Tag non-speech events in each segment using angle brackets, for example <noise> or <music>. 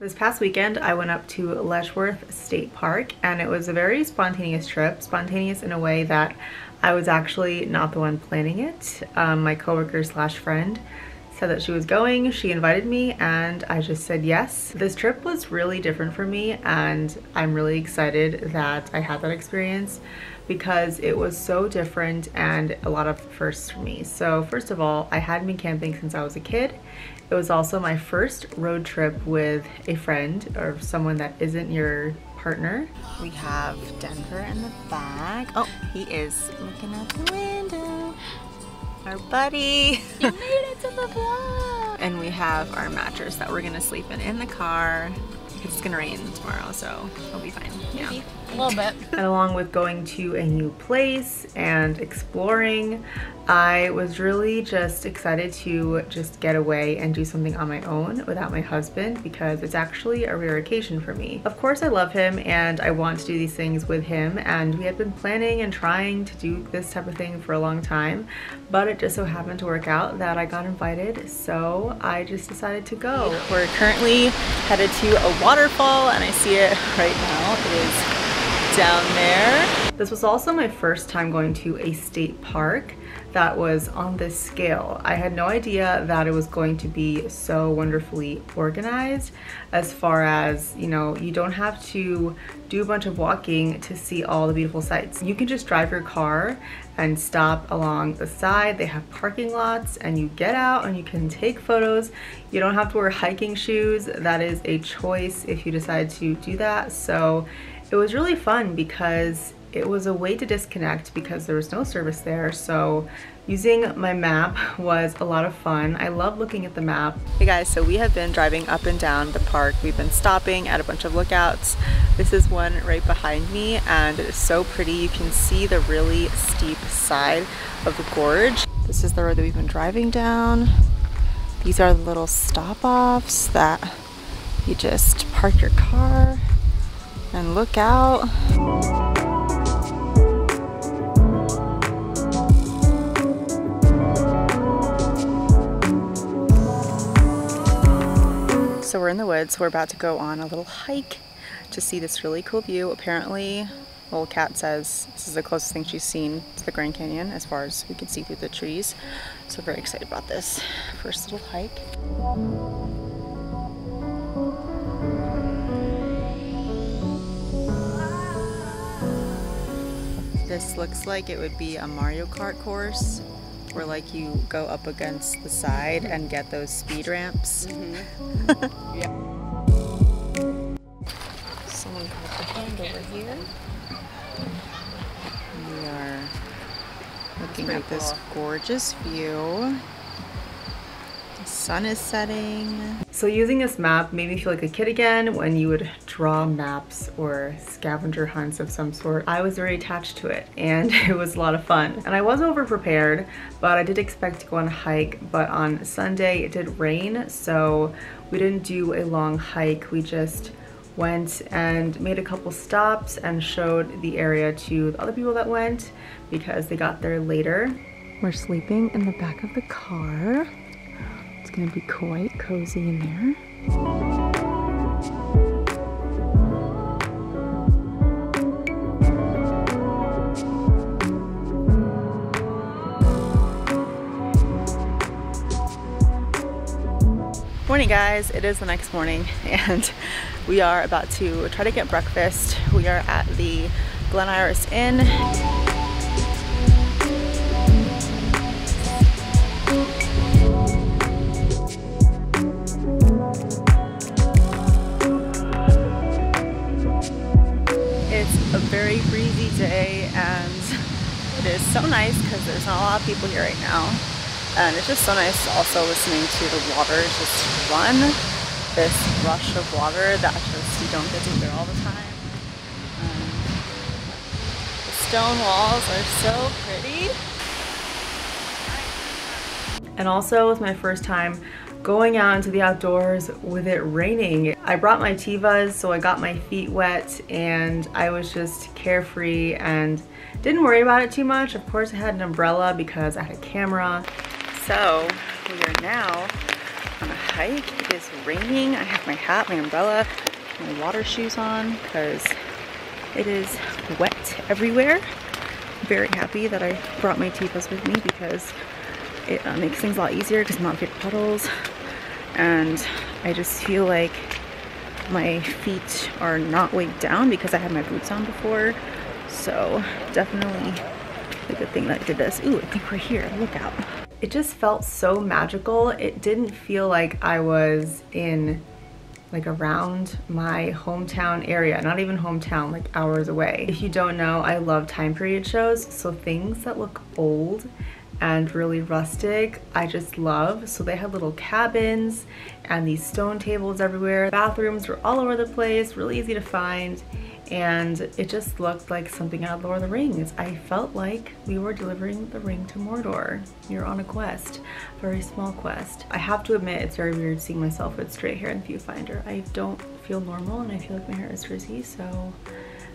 This past weekend, I went up to Letchworth State Park and it was a very spontaneous trip. Spontaneous in a way that I was actually not the one planning it. Um, my coworker slash friend said that she was going, she invited me and I just said yes. This trip was really different for me and I'm really excited that I had that experience because it was so different and a lot of firsts for me. So first of all, I hadn't been camping since I was a kid. It was also my first road trip with a friend or someone that isn't your partner. We have Denver in the back. Oh, he is looking out the window. Our buddy. You made it to the vlog. And we have our mattress that we're gonna sleep in in the car. It's gonna rain tomorrow, so it'll be fine. Maybe. Yeah. A little bit. and along with going to a new place and exploring, I was really just excited to just get away and do something on my own without my husband because it's actually a rare occasion for me. Of course I love him and I want to do these things with him and we had been planning and trying to do this type of thing for a long time but it just so happened to work out that I got invited so I just decided to go. We're currently headed to a waterfall and I see it right now. It is down there. This was also my first time going to a state park that was on this scale. I had no idea that it was going to be so wonderfully organized as far as, you know, you don't have to do a bunch of walking to see all the beautiful sights. You can just drive your car and stop along the side. They have parking lots and you get out and you can take photos. You don't have to wear hiking shoes. That is a choice if you decide to do that. So it was really fun because it was a way to disconnect because there was no service there. So using my map was a lot of fun. I love looking at the map. Hey guys so we have been driving up and down the park. We've been stopping at a bunch of lookouts. This is one right behind me and it is so pretty. You can see the really steep side of the gorge. This is the road that we've been driving down. These are the little stop-offs that you just park your car and look out So we're in the woods. We're about to go on a little hike to see this really cool view. Apparently, little cat says this is the closest thing she's seen to the Grand Canyon as far as we can see through the trees. So very excited about this first little hike. This looks like it would be a Mario Kart course where like you go up against the side and get those speed ramps. Mm -hmm. <laughs> yeah. Someone got the hand over here. We are looking at this gorgeous view The sun is setting. So using this map made me feel like a kid again when you would draw maps or scavenger hunts of some sort. I was very attached to it and <laughs> it was a lot of fun. And I was over prepared, but I did expect to go on a hike, but on Sunday it did rain, so we didn't do a long hike. We just went and made a couple stops and showed the area to the other people that went because they got there later. We're sleeping in the back of the car. It's gonna be quite cozy in there. Morning guys, it is the next morning <laughs> and we are about to try to get breakfast. We are at the Glen Iris Inn. So nice because there's not a lot of people here right now. And it's just so nice also listening to the water just run. This rush of water that just you don't get to hear all the time. Um, the stone walls are so pretty. And also it was my first time going out into the outdoors with it raining. I brought my Tevas so I got my feet wet and I was just carefree and didn't worry about it too much. Of course I had an umbrella because I had a camera. So we are now on a hike. It is raining. I have my hat, my umbrella, my water shoes on because it is wet everywhere. Very happy that I brought my Tevas with me because it uh, makes things a lot easier because I'm not of puddles. And I just feel like my feet are not weighed down because I had my boots on before. So definitely a good thing that I did this. Ooh, I think we're here, look out. It just felt so magical. It didn't feel like I was in like around my hometown area, not even hometown, like hours away. If you don't know, I love time period shows, so things that look old and really rustic I just love. So they had little cabins and these stone tables everywhere. Bathrooms were all over the place, really easy to find and it just looked like something out of Lord of the Rings. I felt like we were delivering the ring to Mordor. You're on a quest, very small quest. I have to admit it's very weird seeing myself with straight hair in the viewfinder. I don't feel normal and I feel like my hair is frizzy, so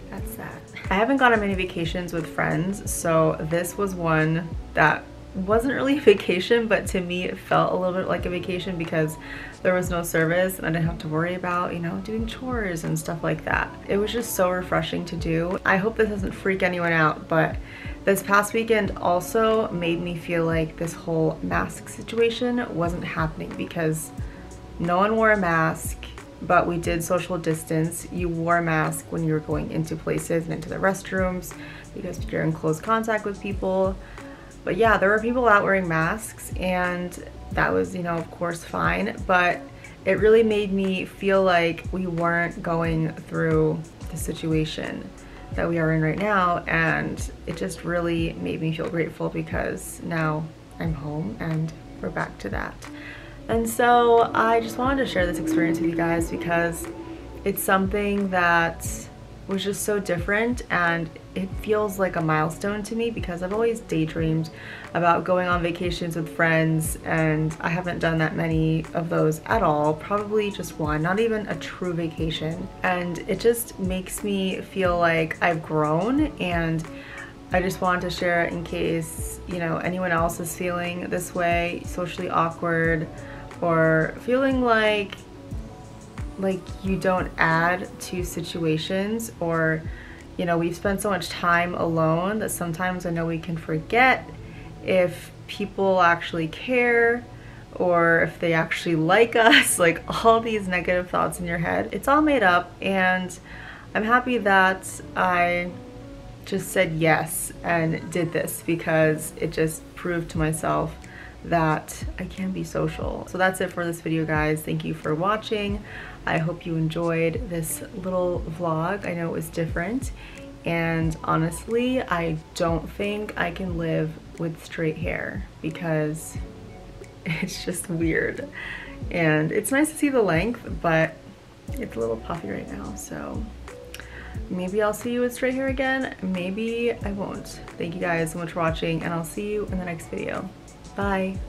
that's that. I haven't gone on many vacations with friends, so this was one that wasn't really a vacation, but to me it felt a little bit like a vacation because there was no service and I didn't have to worry about, you know, doing chores and stuff like that. It was just so refreshing to do. I hope this doesn't freak anyone out, but this past weekend also made me feel like this whole mask situation wasn't happening because no one wore a mask but we did social distance. You wore a mask when you were going into places and into the restrooms because you're in close contact with people. But yeah, there were people out wearing masks and that was, you know, of course fine, but it really made me feel like we weren't going through the situation that we are in right now and it just really made me feel grateful because now I'm home and we're back to that. And so I just wanted to share this experience with you guys because it's something that was just so different and it feels like a milestone to me because I've always daydreamed about going on vacations with friends and I haven't done that many of those at all, probably just one, not even a true vacation. And it just makes me feel like I've grown and I just wanted to share it in case, you know, anyone else is feeling this way, socially awkward, or feeling like like you don't add to situations or you know we've spent so much time alone that sometimes I know we can forget if people actually care or if they actually like <laughs> us like all these negative thoughts in your head. It's all made up and I'm happy that I just said yes and did this because it just proved to myself that I can be social. So that's it for this video guys. Thank you for watching. I hope you enjoyed this little vlog. I know it was different and honestly I don't think I can live with straight hair because <laughs> it's just weird and it's nice to see the length but it's a little puffy right now so maybe I'll see you with straight hair again maybe I won't thank you guys so much for watching and I'll see you in the next video Bye.